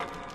you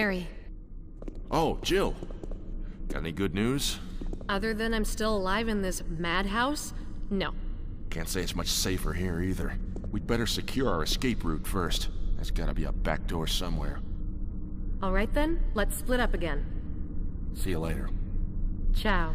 Barry. Oh, Jill. Got any good news? Other than I'm still alive in this madhouse? No. Can't say it's much safer here either. We'd better secure our escape route first. There's gotta be a back door somewhere. Alright then, let's split up again. See you later. Ciao.